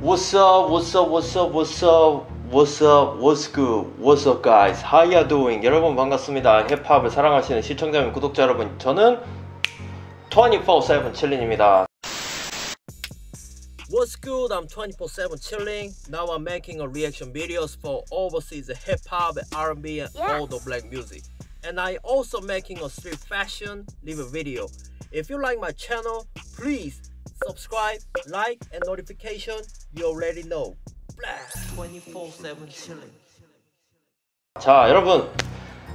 What's up? What's up? What's up? What's up? What's up? What's good? What's up, guys? How you doing? 여러분 반갑습니다. 힙합을 사랑하시는 시청자 여러분, 구독자 여러분, 저는 24/7 칠린입니다. What's good? I'm 24/7 chilling. Now I'm making a reaction videos for overseas hip hop, R&B, and all the black music. And I also making a street fashion live video. If you like my channel, please subscribe, like, and notification. You already know. 24/7 chilling. 자, 여러분.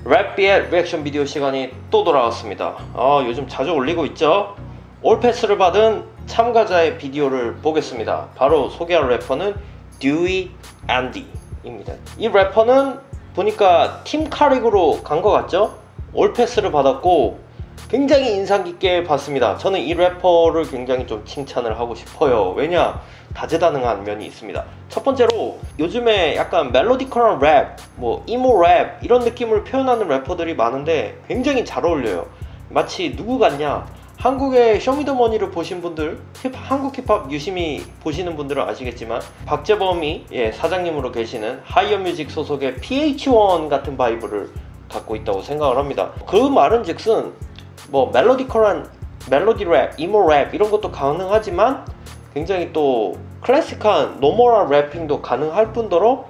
Rap Việt reaction 비디오 시간이 또 돌아왔습니다. 어, 요즘 자주 올리고 있죠? all pass를 받은 참가자의 비디오를 보겠습니다. 바로 소개할 래퍼는 듀이 앤디입니다. 이 래퍼는 보니까 팀 카릭으로 간 것 같죠? all pass를 받았고 굉장히 인상 깊게 봤습니다. 저는 이 래퍼를 굉장히 좀 칭찬을 하고 싶어요. 왜냐? 다재다능한 면이 있습니다. 첫 번째로 요즘에 약간 melodical한 랩, 뭐 emo 랩 이런 느낌을 표현하는 래퍼들이 많은데 굉장히 잘 어울려요. 마치 누구 같냐? 한국의 쇼미더머니를 보신 분들, 힙, 한국 힙합 유심히 보시는 분들은 아시겠지만 박재범이 예, 사장님으로 계시는 하이어뮤직 소속의 PH1 같은 vibe를 갖고 있다고 생각을 합니다. 그 말은즉슨 뭐 melodical한 멜로디 랩, emo 랩 이런 것도 가능하지만 굉장히 또 클래식한 normal한 rapping도 가능할 뿐더러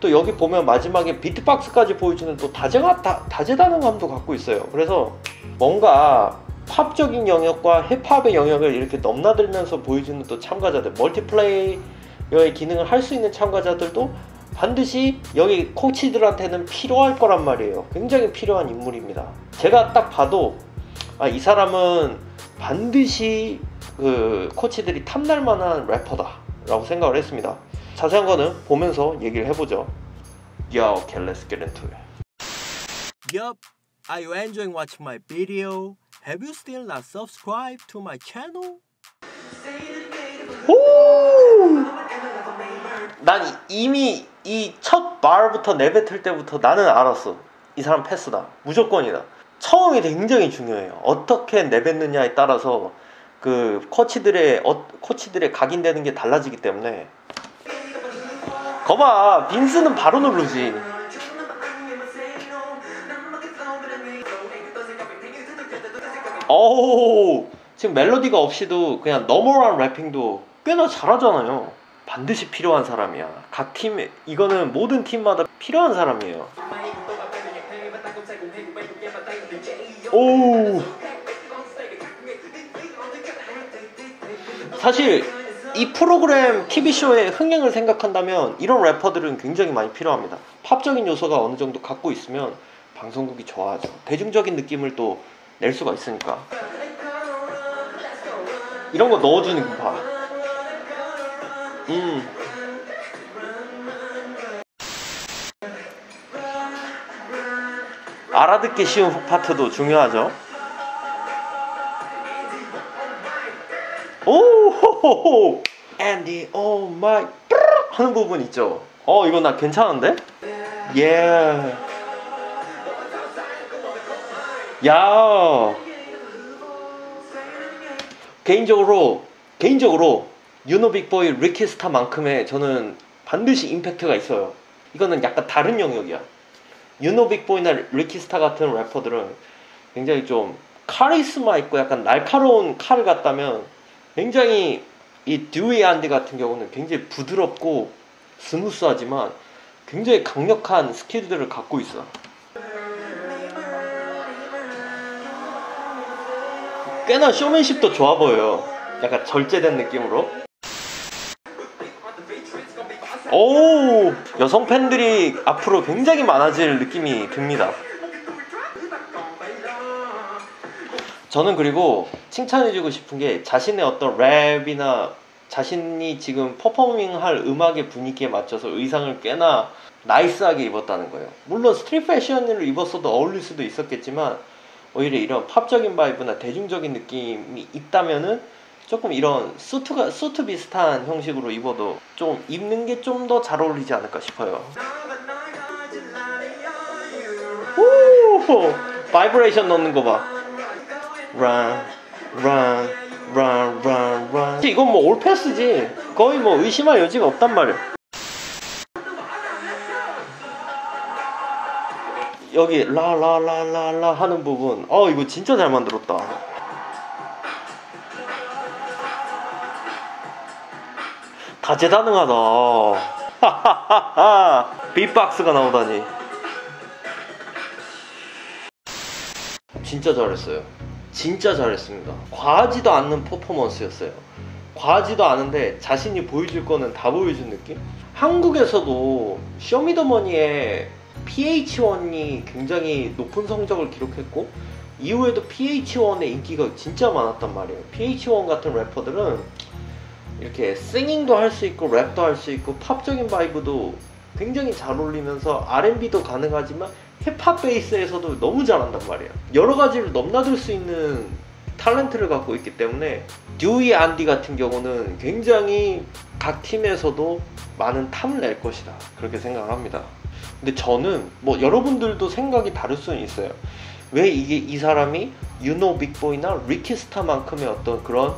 또 여기 보면 마지막에 beatbox까지 보여주는 또 다재가, 다, 다재다능함도 갖고 있어요. 그래서 뭔가 팝적인 영역과 힙합의 영역을 이렇게 넘나들면서 보여주는 또 참가자들, 멀티플레이어의 기능을 할 수 있는 참가자들도 반드시 여기 코치들한테는 필요할 거란 말이에요. 굉장히 필요한 인물입니다. 제가 딱 봐도 아, 이 사람은 반드시 그 코치들이 탐날 만한 래퍼다라고 생각을 했습니다. 자세한 거는 보면서 얘기를 해보죠. Yo, okay, let's get into it. Yup, are you enjoying watching my video? Have you still not subscribed to my channel? 난 이미 이 첫 말부터 내뱉을 때부터 나는 알았어. 이 사람 패스다. 무조건이다. 처음이 굉장히 중요해요. 어떻게 내뱉느냐에 따라서 그 코치들의 어, 코치들의 각인되는 게 달라지기 때문에. 거봐 빈스는 바로 누르지. 어우 지금 멜로디가 없이도 그냥 너멀한 래핑도 꽤나 잘하잖아요. 반드시 필요한 사람이야. 각팀 이거는 모든 팀마다 필요한 사람이에요 오 사실 이 프로그램 TV쇼의 흥행을 생각한다면 이런 래퍼들은 굉장히 많이 필요합니다. 팝적인 요소가 어느 정도 갖고 있으면 방송국이 좋아하죠. 대중적인 느낌을 또 낼 수가 있으니까. 이런 거 넣어주는 거 봐. 음. 알아듣기 쉬운 hook 파트도 중요하죠. 오호호호 앤디 oh my 하는 부분 있죠. 어 이거 나 괜찮은데? 예. 야. 개인적으로 개인적으로 유노 빅보이 리키스타만큼의 저는 반드시 임팩트가 있어요. 이거는 약간 다른 영역이야. 유노 빅보이나 리키스타 같은 래퍼들은 굉장히 좀 카리스마 있고 약간 날카로운 칼 같다면 굉장히 이 듀이 안디 같은 경우는 굉장히 부드럽고 smooth하지만 굉장히 강력한 skill들을 갖고 있어. 꽤나 쇼맨십도 좋아 보여요. 약간 절제된 느낌으로. 오 여성 팬들이 앞으로 굉장히 많아질 느낌이 듭니다. 저는 그리고 칭찬해주고 싶은 게 자신의 어떤 랩이나 자신이 지금 performing할 음악의 분위기에 맞춰서 의상을 꽤나 nice하게 입었다는 거예요. 물론 street 패션을 입었어도 어울릴 수도 있었겠지만 오히려 이런 팝적인 vibe나 대중적인 느낌이 있다면은 조금 이런 수트가 수트 비슷한 형식으로 입어도 좀 입는 게 좀 더 잘 어울리지 않을까 싶어요. 오, 바이브레이션 넣는 거 봐. run, run, run, run, run. 이건 뭐 all pass지. 거의 뭐 의심할 여지가 없단 말이야. 여기 라라라라라 하는 부분, 어 이거 진짜 잘 만들었다. 다재다능하다. 빅박스가 나오다니. 진짜 잘했어요. 진짜 잘했습니다. 과하지도 않는 퍼포먼스였어요. 과하지도 않은데 자신이 보여줄 거는 다 보여준 느낌? 한국에서도 쇼미더머니의 PH1이 굉장히 높은 성적을 기록했고 이후에도 PH1의 인기가 진짜 많았단 말이에요. PH1 같은 래퍼들은 이렇게 singing도 할 수 있고 랩도 할 수 있고 팝적인 vibe도 굉장히 잘 어울리면서 R&B도 가능하지만 힙합 베이스에서도 너무 잘한단 말이에요. 여러 가지를 넘나들 수 있는 탤런트를 갖고 있기 때문에 듀이 안디 같은 경우는 굉장히 각 팀에서도 많은 탐을 낼 것이다. 그렇게 생각합니다. 근데 저는 뭐 여러분들도 생각이 다를 수는 있어요. 왜 이게 이 사람이 유노 빅보이나 리키스타만큼의 어떤 그런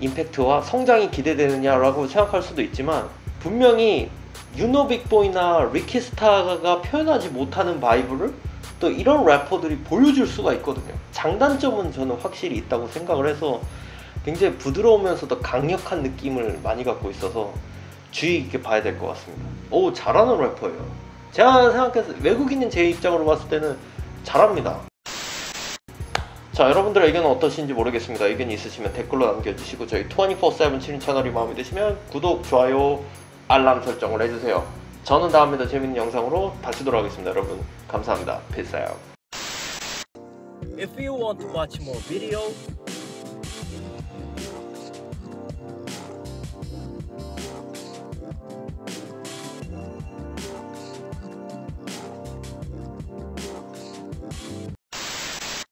임팩트와 성장이 기대되느냐라고 생각할 수도 있지만 분명히 유노 빅보이나 리키스타가 표현하지 못하는 vibe를 또 이런 래퍼들이 보여줄 수가 있거든요. 장단점은 저는 확실히 있다고 생각을 해서 굉장히 부드러우면서도 강력한 느낌을 많이 갖고 있어서 주의 깊게 봐야 될 것 같습니다. 오 잘하는 래퍼예요. 제가 생각해서 외국인인 제 입장으로 봤을 때는 잘합니다. 자 여러분들의 의견은 어떠신지 모르겠습니다. 의견이 있으시면 댓글로 남겨주시고 저희 24-7 7 채널이 마음에 드시면 구독, 좋아요, 알람 설정을 해주세요. 저는 다음에 더 재밌는 영상으로 다시 돌아오겠습니다. 여러분 감사합니다. Peace out. If you want to watch more video,